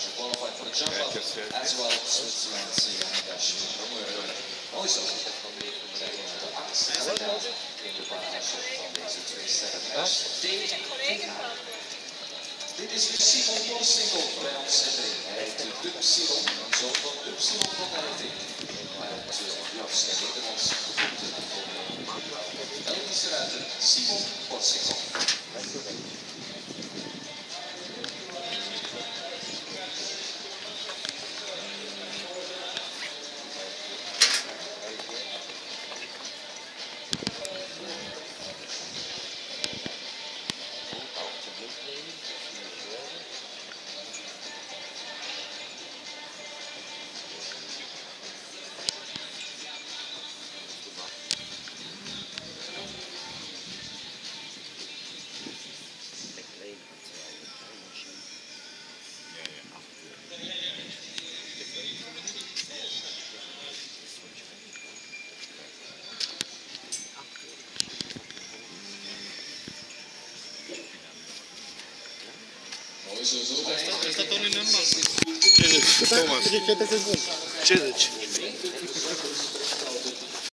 Qualified for the jump up as well as Switzerland Siemens Also, acht in de barrage van deze twee sterren. Dit is de Simon Jonsingel bij ons Hij heet de Dub Simon, een zoon van Dub Simon van Heiting. Maar juist de Simon Asta, asta pe normal. Ce zici? Thomas. Ce zici?